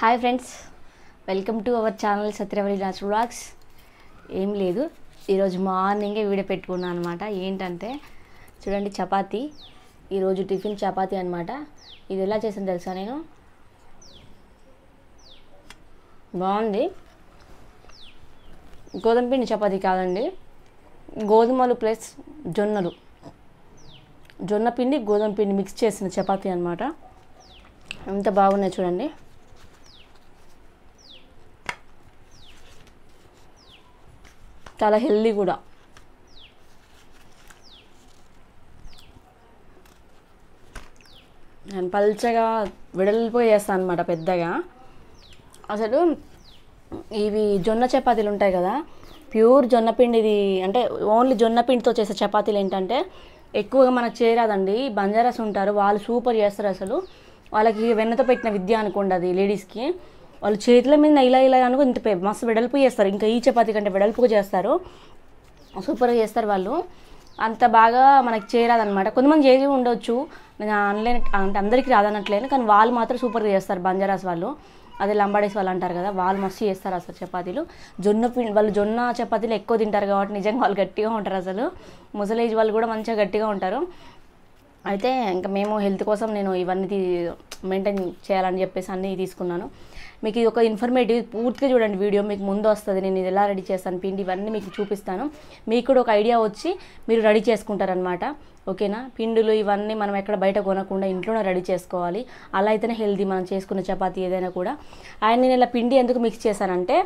Hi friends welcome to our channel Satyavari natural blogs ఏం లేదు ఈరోజు మార్నింగే వీడియో పెట్టుకున్నాను అనమాట ఏంటంటే చూడండి చపాతీ ఈరోజు టిఫిన్ చపాతీ అనమాట ఇది ఎలా చేసాను తెలుసా నేను? బాగుంది. గోధుమ పిండి చపాతీ కాదండి. గోధుమలు ప్లస్ జొన్నలు. జొన్న పిండి గోధుమ పిండి మిక్స్ చేసిన చపాతీ అనమాట ఎంత బాగున్నాయి చూడండి. చాలా హెల్దీ కూడా. నేను పల్చగా వెడల్పోయి చేస్తాను అనమాట పెద్దగా. అసలు ఇవి జొన్న చపాతీలు ఉంటాయి కదా ప్యూర్ జొన్న పిండిది అంటే ఓన్లీ జొన్న పిండితో చేసే చపాతీలు ఏంటంటే ఎక్కువగా మనకు చేరాదండి. బంజారాస్ ఉంటారు వాళ్ళు సూపర్ చేస్తారు అసలు. వాళ్ళకి వెన్నతో పెట్టిన విద్య అనుకోండి అది లేడీస్కి. వాళ్ళు చేతుల మీద ఇలా ఇలా అనుకో ఇంత మస్తు వెడల్పు చేస్తారు. ఇంకా ఈ చపాతీ కంటే వెడల్పుగా చేస్తారు. సూపర్గా చేస్తారు వాళ్ళు. అంత బాగా మనకి చేరాదనమాట కొంతమంది చేసి ఉండొచ్చు. నేను ఆన్లైన్ అంటే అందరికీ రాదనట్లేను కానీ వాళ్ళు మాత్రం సూపర్గా చేస్తారు. బంజారాస్ వాళ్ళు. అదే లంబాడేస్ వాళ్ళు అంటారు కదా వాళ్ళు మస్తు చేస్తారు అసలు చపాతీలు. జొన్న పిండి వాళ్ళు జొన్న చపాతీలు ఎక్కువ తింటారు కాబట్టి నిజంగా వాళ్ళు గట్టిగా ఉంటారు అసలు. ముసలేజ్ వాళ్ళు కూడా మంచిగా గట్టిగా ఉంటారు. అయితే ఇంకా మేము హెల్త్ కోసం నేను ఇవన్నీ మెయింటైన్ చేయాలని చెప్పేసి అన్నీ తీసుకున్నాను. మీకు ఇది ఒక ఇన్ఫర్మేటివ్ పూర్తిగా చూడండి వీడియో మీకు ముందు వస్తుంది. నేను ఇది ఎలా రెడీ చేస్తాను పిండి ఇవన్నీ మీకు చూపిస్తాను. మీకు కూడా ఒక ఐడియా వచ్చి మీరు రెడీ చేసుకుంటారనమాట ఓకేనా? పిండులు ఇవన్నీ మనం ఎక్కడ బయట కొనకుండా ఇంట్లోనే రెడీ చేసుకోవాలి. అలా అయితేనే హెల్తీ మనం చేసుకున్న చపాతీ ఏదైనా కూడా. ఆయన నేను ఇలా పిండి ఎందుకు మిక్స్ చేశానంటే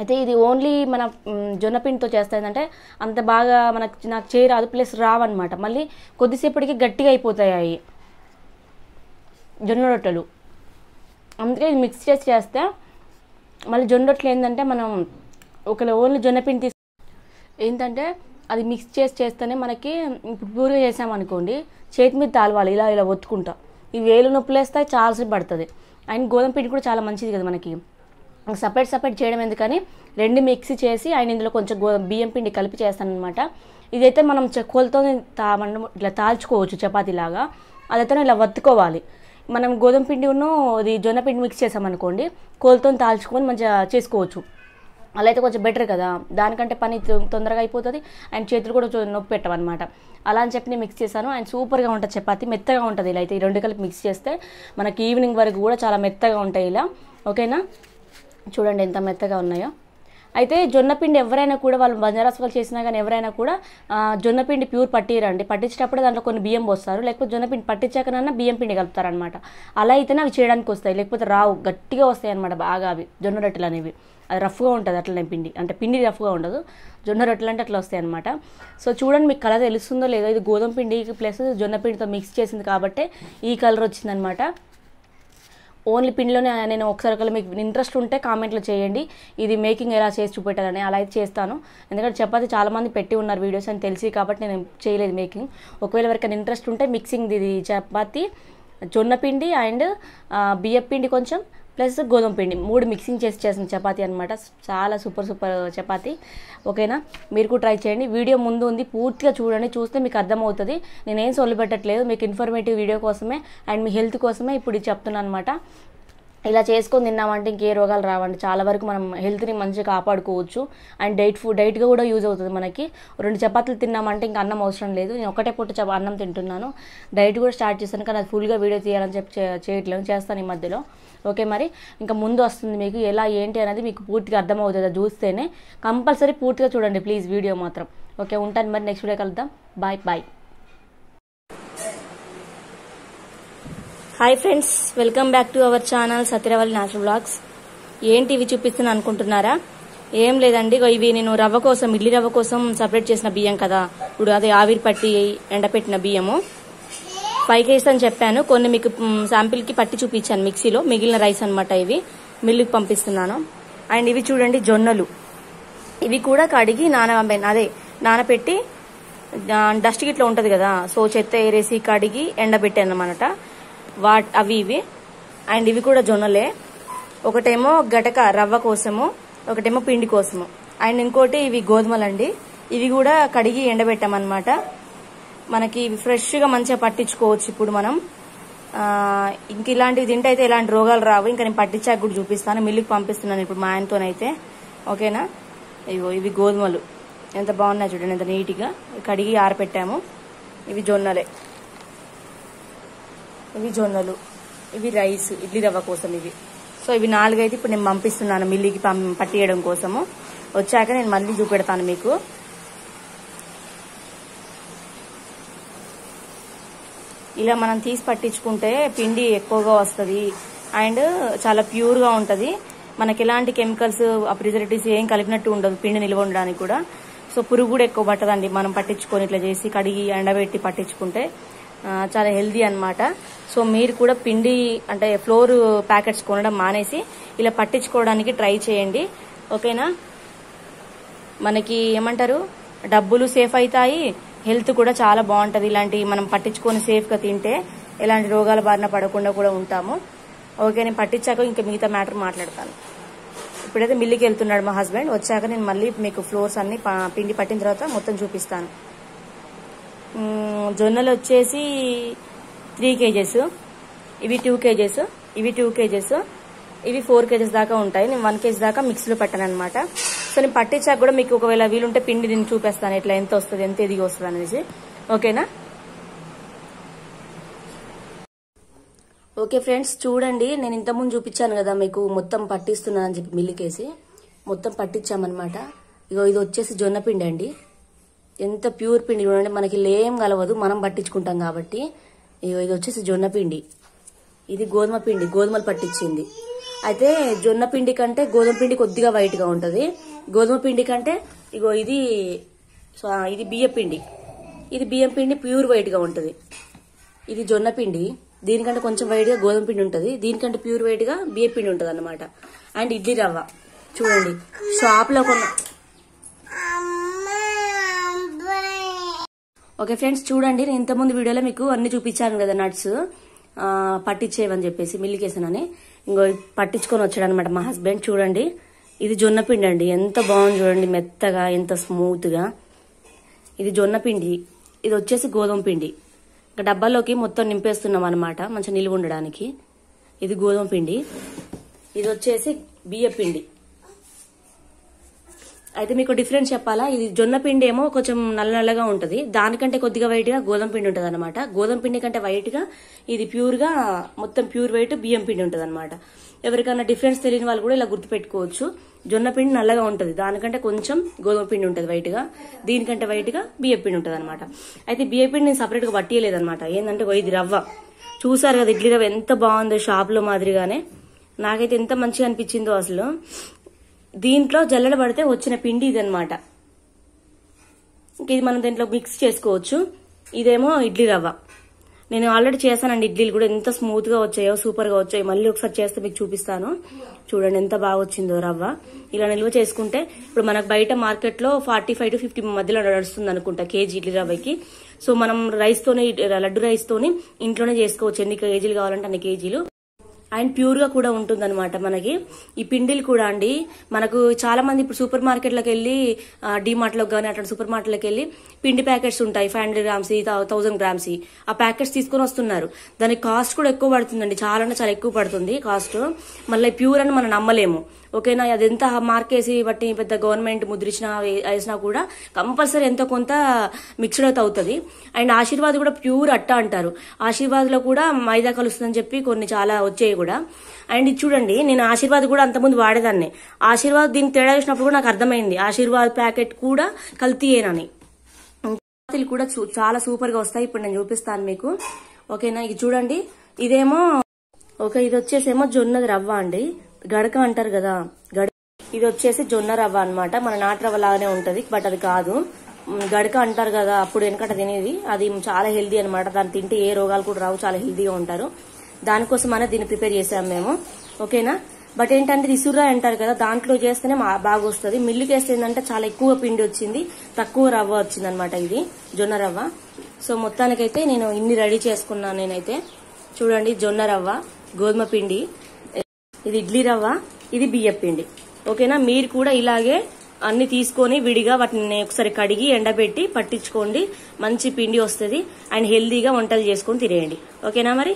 అయితే ఇది ఓన్లీ మన జొన్నపిండితో జొన్న పిండితో చేస్తాయంటే అంత బాగా మనకు నాకు చేయరాదు ప్లస్ రావన్నమాట. మళ్ళీ కొద్దిసేపటికి గట్టిగా అయిపోతాయి అవి. జొన్న రొట్టెలు. అందుకే ఇది మిక్స్ చేసి చేస్తే మళ్ళీ జొన్న రొట్టెలు ఏంటంటే మనం ఒకవేళ ఓన్లీ జొన్న పిండి తీసు ఏంటంటే అది మిక్స్ చేసి చేస్తేనే మనకి ఇప్పుడు ప్యూర్గా చేసామనుకోండి చేతి మీద తాలవాలి ఇలా ఇలా ఒత్తుకుంటా. ఈ వేలు నొప్పులు వేస్తే చాలాసేపు పడుతుంది. అండ్ గోధుమ పిండి కూడా చాలా మంచిది కదా మనకి. సపరేట్ సపరేట్ చేయడం ఎందుకని రెండు మిక్సీ చేసి ఆయన ఇందులో కొంచెం గో బియ్యం పిండి కలిపి చేస్తాను అనమాట ఇదైతే మనం చెక్కలతో తా మనం ఇట్లా తాల్చుకోవచ్చు చపాతీలాగా. అదైతే ఇలా వత్తుకోవాలి. మనం గోధుమ పిండి ఉన్న ఇది జొన్న పిండి మిక్స్ చేసామనుకోండి కోల్తో తాల్చుకొని మంచిగా చేసుకోవచ్చు. అలా అయితే కొంచెం బెటర్ కదా. దానికంటే పని తొందరగా అయిపోతుంది. ఆయన చేతులు కూడా కొంచెం నొప్పి పెట్టమన్నమాట అలా అని చెప్పి నేను మిక్స్ చేశాను. అండ్ సూపర్గా ఉంటుంది చపాతి. మెత్తగా ఉంటుంది ఇలా అయితే ఈ రెండు కలిపి మిక్స్ చేస్తే మనకి ఈవినింగ్ వరకు కూడా చాలా మెత్తగా ఉంటాయి ఇలా. ఓకేనా? చూడండి ఎంత మెత్తగా ఉన్నాయో. అయితే జొన్నపిండి ఎవరైనా కూడా వాళ్ళు బంజారాస్ వాళ్ళు చేసినా కానీ ఎవరైనా కూడా జొన్నపిండి ప్యూర్ పట్టిరండి. పట్టించేటప్పుడు దాంట్లో కొన్ని బియ్యం పోస్తారు. లేకపోతే జొన్నపిండి పట్టించాకనన్నా బియ్యం పిండి కలుపుతారనమాట అలా అయితేనే అవి చేయడానికి వస్తాయి. లేకపోతే రావు గట్టిగా వస్తాయి అనమాట బాగా అవి. జొన్న రొట్టెలు అనేవి. అది రఫ్గా ఉంటుంది అట్లనే పిండి. అంటే పిండి రఫ్గా ఉండదు. జొన్న రొట్టెలు అంటే అట్లా వస్తాయి అనమాట సో చూడండి మీకు కలర్ తెలుస్తుందో లేదో. ఇది గోధుమ పిండి ప్లస్ జొన్న పిండితో మిక్స్ చేసింది కాబట్టి ఈ కలర్ వచ్చిందనమాట ఓన్లీ పిండిలోనే నేను ఒకసారి ఒకవేళ మీకు ఇంట్రెస్ట్ ఉంటే కామెంట్లో చేయండి. ఇది మేకింగ్ ఎలా చేసి చూపెట్టాలని అలా అయితే చేస్తాను. ఎందుకంటే చపాతి చాలామంది పెట్టి ఉన్నారు వీడియోస్ అని తెలిసి కాబట్టి నేను చేయలేదు మేకింగ్. ఒకవేళ ఎవరికైనా ఇంట్రెస్ట్ ఉంటే మిక్సింగ్ ఇది చపాతి జొన్న పిండి అండ్ బియ్యపిండి కొంచెం ప్లస్ గోధుమ పిండి. మూడు మిక్సింగ్ చేసి చేసిన చపాతీ అనమాట చాలా సూపర్ సూపర్ చపాతీ. ఓకేనా? మీరు కూడా ట్రై చేయండి. వీడియో ముందు ఉంది. పూర్తిగా చూడండి. చూస్తే మీకు అర్థమవుతుంది. నేనేం సొల్లు పెట్టట్లేదు. మీకు ఇన్ఫర్మేటివ్ వీడియో కోసమే అండ్ మీ హెల్త్ కోసమే ఇప్పుడు ఇది చెప్తున్నాను అనమాట ఇలా చేసుకొని తిన్నామంటే ఇంకే రోగాలు రావండి. చాలా వరకు మనం హెల్త్ని మంచిగా కాపాడుకోవచ్చు. అండ్ డైట్ ఫుడ్ డైట్గా కూడా యూజ్ అవుతుంది మనకి. రెండు చపాతీలు తిన్నామంటే ఇంకా అన్నం అవసరం లేదు. నేను ఒకటే పూట చప అన్నం తింటున్నాను. డైట్ కూడా స్టార్ట్ చేశాను కానీ అది ఫుల్గా వీడియో తీయాలని చెప్పి చేయట్లేదు. చేస్తాను ఈ మధ్యలో. ఓకే మరి? ఇంకా ముందు వస్తుంది మీకు ఎలా ఏంటి అనేది మీకు పూర్తిగా అర్థమవుతుంది. చూస్తేనే కంపల్సరీ పూర్తిగా చూడండి ప్లీజ్ వీడియో మాత్రం. ఓకే ఉంటాను మరి. నెక్స్ట్ వీడియో కలుద్దాం. Bye bye. Hi friends welcome back to our channel Satyaravalli natural blogs. ఏంటి ఇవి చూపిస్తున్నా అనుకుంటున్నారా? ఏం లేదండి ఇవి నేను రవ్వ కోసం ఇడ్లీ రవ్వ కోసం సపరేట్ చేసిన బియ్యం కదా. ఇప్పుడు అదే ఆవిరి పట్టి ఎండపెట్టిన బియ్యము. ఫైవ్ కేజీస్ అని చెప్పాను. కొన్ని మీకు శాంపిల్కి పట్టి చూపించాను మిక్సీలో. మిగిలిన రైస్ అన్నమాట ఇవి. మిల్లుకి పంపిస్తున్నాను. అండ్ ఇవి చూడండి జొన్నలు. ఇవి కూడా కడిగి నాన అదే నానపెట్టి డస్ట్ గిట్లా ఉంటుంది కదా. సో చెత్త ఏరేసి కడిగి ఎండబెట్టాను అనమాట వాట్ అవి ఇవి. అండ్ ఇవి కూడా జొన్నలే. ఒకటేమో గటక రవ్వ కోసము ఒకటేమో పిండి కోసము. అండ్ ఇంకోటి ఇవి గోధుమలండి. ఇవి కూడా కడిగి ఎండబెట్టామన్నమాట. మనకి ఇవి ఫ్రెష్గా మంచిగా పట్టించుకోవచ్చు ఇప్పుడు మనం. ఇంక ఇలాంటివి తింటే అయితే ఇలాంటి రోగాలు రావు. ఇంకా నేను పట్టించాక కూడా చూపిస్తాను. మిల్లుకి పంపిస్తున్నాను ఇప్పుడు మా ఆయనతోనైతే. ఓకేనా? ఇవో ఇవి గోధుమలు. ఎంత బాగున్నాయి చూడండి ఎంత నీట్గా. కడిగి ఆరపెట్టాము. ఇవి జొన్నలే. ఇవి జొన్నలు ఇవి రైస్ ఇడ్లీ రవ్వ కోసం ఇవి. సో ఇవి నాలుగైతే ఇప్పుడు నేను పంపిస్తున్నాను మిల్లికి పం పట్టియడం కోసము. వచ్చాక నేను మళ్ళీ చూపెడతాను మీకు. ఇలా మనం తీసి పట్టించుకుంటే పిండి ఎక్కువగా వస్తుంది. అండ్ చాలా ప్యూర్గా ఉంటుంది. మనకి ఎలాంటి కెమికల్స్ ప్రిజర్వేటివ్స్ ఏం కలిపినట్టు ఉండదు పిండి నిల్వ ఉండడానికి కూడా. సో పురుగు కూడా ఎక్కువ పట్టదండి. మనం పట్టించుకొని ఇట్లా చేసి కడిగి ఎండబెట్టి పట్టించుకుంటే. చాలా హెల్దీ అన్నమాట. సో మీరు కూడా పిండి అంటే ఫ్లోర్ ప్యాకెట్స్ కొనడం మానేసి ఇలా పట్టించుకోవడానికి ట్రై చేయండి. ఓకేనా? మనకి ఏమంటారు? డబ్బులు సేఫ్ అవుతాయి హెల్త్ కూడా చాలా బాగుంటుంది. ఇలాంటి మనం పట్టించుకొని సేఫ్గా తింటే ఎలాంటి రోగాల బారిన పడకుండా కూడా ఉంటాము. ఓకే నేను పట్టించాక ఇంకా మిగతా మ్యాటర్ మాట్లాడతాను. ఇప్పుడైతే మిల్లికి వెళ్తున్నాడు మా హస్బెండ్. వచ్చాక నేను మళ్ళీ మీకు ఫ్లోర్స్ అన్ని పిండి పట్టిన తర్వాత మొత్తం చూపిస్తాను. జొన్నలు వచ్చేసి త్రీ కేజెస్ ఇవి టూ కేజెస్ ఇవి టూ కేజెస్ ఇవి ఫోర్ కేజెస్ దాకా ఉంటాయి. నేను వన్ కేజీ దాకా మిక్సీలో పెట్టాను అనమాట సో నేను పట్టించాక కూడా మీకు ఒకవేళ వీలుంటే పిండి నేను చూపిస్తాను. ఇట్లా ఎంత వస్తుంది ఎంత ఎదిగి వస్తుంది అనేసి. ఓకేనా? ఓకే ఫ్రెండ్స్ చూడండి. నేను ఇంతకుముందు చూపించాను కదా మీకు మొత్తం పట్టిస్తున్నానని చెప్పి మిల్లికేసి. మొత్తం పట్టించామన్నమాట. ఇగో ఇది వచ్చేసి జొన్న పిండి అండి ఎంత ప్యూర్ పిండి చూడండి మనకి లేం కలవదు మనం పట్టించుకుంటాం కాబట్టి. ఇగో ఇది వచ్చేసి జొన్న పిండి. ఇది గోధుమ పిండి గోధుమలు పట్టించింది. అయితే జొన్న పిండి కంటే గోధుమ పిండి కొద్దిగా వైట్గా ఉంటది. గోధుమ పిండి కంటే ఇగో ఇది ఇది బియ్యం పిండి. ఇది బియ్యం పిండి ప్యూర్ వైట్గా ఉంటది. ఇది జొన్న పిండి. దీనికంటే కొంచెం వైట్గా గోధుమ పిండి ఉంటది. దీనికంటే ప్యూర్ వైట్గా పిండి ఉంటది అనమాట అండ్ ఇడ్లీ రవ్వ. చూడండి షాప్లో కొన్న ఓకే ఫ్రెండ్స్ చూడండి. నేను ఇంతకుముందు వీడియోలో మీకు అన్ని చూపించాను కదా నట్స్ ఆ, పట్టించేవని చెప్పేసి మిల్లికేసానని ఇంకో పట్టించుకొని వచ్చాడు అనమాట మా హస్బెండ్ చూడండి. ఇది జొన్న పిండి అండి. ఎంత బాగుంది చూడండి మెత్తగా ఎంత స్మూత్గా ఇది జొన్నపిండి ఇది వచ్చేసి గోధుమ పిండి. ఇంకా డబ్బాలోకి మొత్తం నింపేస్తున్నాం అనమాట మంచిగా నిలువ ఉండడానికి. ఇది గోధుమ పిండి. ఇది వచ్చేసి బియ్య పిండి అయితే మీకు డిఫరెన్స్ చెప్పాలా? ఇది జొన్న పిండి ఏమో కొంచెం నల్ల నల్లగా ఉంటుంది. దానికంటే కొద్దిగా వైట్గా గోధుమ పిండి ఉంటుంది అనమాట గోధుమ పిండి కంటే వైట్గా ఇది ప్యూర్గా మొత్తం ప్యూర్ వైట్ బియ్యం పిండి ఉంటుంది అనమాట ఎవరికైనా డిఫరెన్స్ తెలియని వాళ్ళు కూడా ఇలా గుర్తుపెట్టుకోవచ్చు. జొన్న పిండి నల్లగా ఉంటుంది. దానికంటే కొంచెం గోధుమ పిండి ఉంటుంది వైట్గా దీనికంటే వైట్గా బియ్యం పిండి ఉంటుంది అనమాట అయితే బియ్యం పిండి నేను సపరేట్గా గా ఏంటంటే ఇది రవ్వ. చూసారు కదా ఇడ్లీ రవ్వ ఎంత బాగుందో షాప్లో మాదిరిగానే. నాకైతే ఎంత మంచిగా అనిపించిందో అసలు. దీంట్లో జల్లెడ పడితే వచ్చిన పిండి ఇదనమాట ఇది మనం దీంట్లో మిక్స్ చేసుకోవచ్చు. ఇదేమో ఇడ్లీ రవ్వ. నేను ఆల్రెడీ చేశానండి ఇడ్లీలు కూడా. ఎంత స్మూత్గా వచ్చాయో సూపర్గా వచ్చాయి మళ్ళీ ఒకసారి చేస్తే మీకు చూపిస్తాను. చూడండి ఎంత బాగా వచ్చిందో రవ్వ. ఇలా నిల్వ చేసుకుంటే ఇప్పుడు మనకు బయట మార్కెట్లో ఫార్టీ ఫైవ్ టు ఫిఫ్టీ మధ్యలో నడుస్తుంది అనుకుంటా కేజీ ఇడ్లీ రవ్వకి. సో మనం రైస్ తోనే లడ్డు రైస్ తోని ఇంట్లోనే చేసుకోవచ్చు. ఎన్ని కేజీలు కావాలంటే అన్ని కేజీలు. అండ్ ప్యూర్గా కూడా ఉంటుందన్నమాట మనకి. ఈ పిండిలు కూడా అండి. మనకు చాలా మంది ఇప్పుడు సూపర్ మార్కెట్లకు వెళ్ళి డిమార్ట్లో కానీ అట్లా సూపర్ మార్కెట్లకు వెళ్ళి పిండి ప్యాకెట్స్ ఉంటాయి. Five hundred grams thousand grams. ఆ ప్యాకెట్స్ తీసుకొని వస్తున్నారు. దానికి కాస్ట్ కూడా ఎక్కువ పడుతుందండి. చాలా అంటే చాలా ఎక్కువ పడుతుంది కాస్ట్. మళ్ళీ ప్యూర్ అని మనం నమ్మలేము. ఓకేనా అది ఎంత మార్కేసి బట్టి పెద్ద గవర్నమెంట్ ముద్రించిన వేసినా కూడా కంపల్సరీ ఎంతో కొంత మిక్స్డ్ అవుట్ అవుతుంది. అండ్ ఆశీర్వాద్ కూడా ప్యూర్ అట్ట అంటారు. ఆశీర్వాద్లో కూడా మైదా కలుస్తుందని చెప్పి కొన్ని చాలా వచ్చాయి కూడా. అండ్ ఇది చూడండి నేను ఆశీర్వాద్ కూడా అంతకుముందు వాడేదాన్ని. ఆశీర్వాద్ దీనికి తేడా చేసినప్పుడు కూడా నాకు అర్థమైంది. ఆశీర్వాద్ ప్యాకెట్ కూడా కల్తీయేనని చపాతీలు కూడా చాలా సూపర్గా వస్తాయి. ఇప్పుడు నేను చూపిస్తాను మీకు. ఓకేనా ఇది చూడండి. ఇదేమో ఓకే ఇది వచ్చేసేమో జొన్నది రవ్వ అండి. గడక అంటారు కదా గడ ఇది వచ్చేసి జొన్న రవ్వ అన్నమాట. మన నాటు రవ్వ లాగానే ఉంటది బట్ అది కాదు. గడక అంటారు కదా అప్పుడు వెనకట తినేది. అది చాలా హెల్దీ అనమాట దాన్ని తింటే ఏ రోగాలు కూడా రావు చాలా హెల్దీగా ఉంటారు. దానికోసం అనేది దీన్ని ప్రిపేర్ చేసాం మేము. ఓకేనా? బట్ ఏంటంటే ఇది అంటారు కదా దాంట్లో చేస్తేనే బాగా వస్తుంది. మిల్లుకి వేస్తే ఏంటంటే చాలా ఎక్కువ పిండి వచ్చింది తక్కువ రవ్వ వచ్చింది అనమాట ఇది జొన్న రవ్వ. సో మొత్తానికైతే నేను ఇన్ని రెడీ చేసుకున్నాను నేనైతే. చూడండి జొన్న రవ్వ గోధుమ పిండి. ఇది ఇడ్లీ రవ్వ ఇది బియ్యపిండి ఓకేనా? మీరు కూడా ఇలాగే అన్ని తీసుకొని విడిగా వాటిని ఒకసారి కడిగి ఎండబెట్టి పట్టించుకోండి. మంచి పిండి వస్తుంది. అండ్ హెల్దీగా వంటలు చేసుకొని తినేయండి. ఓకేనా మరి?